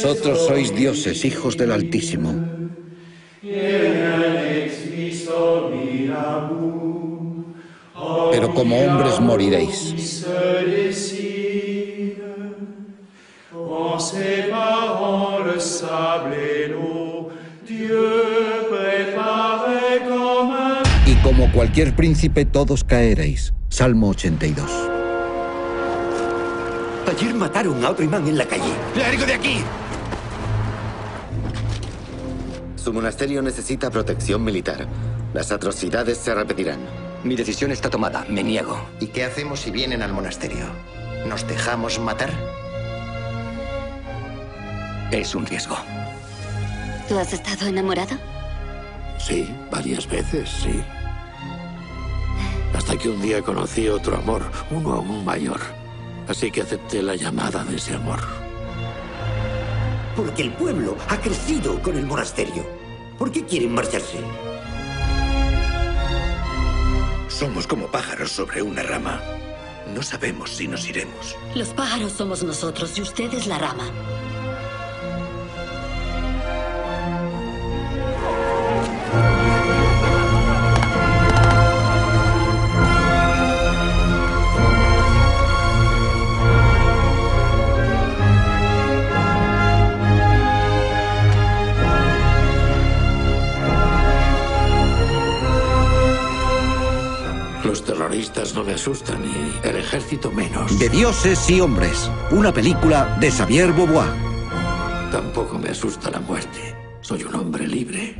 Vosotros sois dioses, hijos del Altísimo. Pero como hombres moriréis. Y como cualquier príncipe todos caeréis. Salmo 82. Ayer mataron a otro imán en la calle. ¡Largo de aquí! Su monasterio necesita protección militar. Las atrocidades se repetirán. Mi decisión está tomada. Me niego. ¿Y qué hacemos si vienen al monasterio? ¿Nos dejamos matar? Es un riesgo. ¿Tú has estado enamorado? Sí, varias veces, sí. Hasta que un día conocí otro amor, uno aún mayor. Así que acepté la llamada de ese amor. Porque el pueblo ha crecido con el monasterio. ¿Por qué quieren marcharse? Somos como pájaros sobre una rama. No sabemos si nos iremos. Los pájaros somos nosotros y usted es la rama. Los terroristas no me asustan y el ejército menos. De dioses y hombres. Una película de Xavier Beauvoir. Tampoco me asusta la muerte. Soy un hombre libre.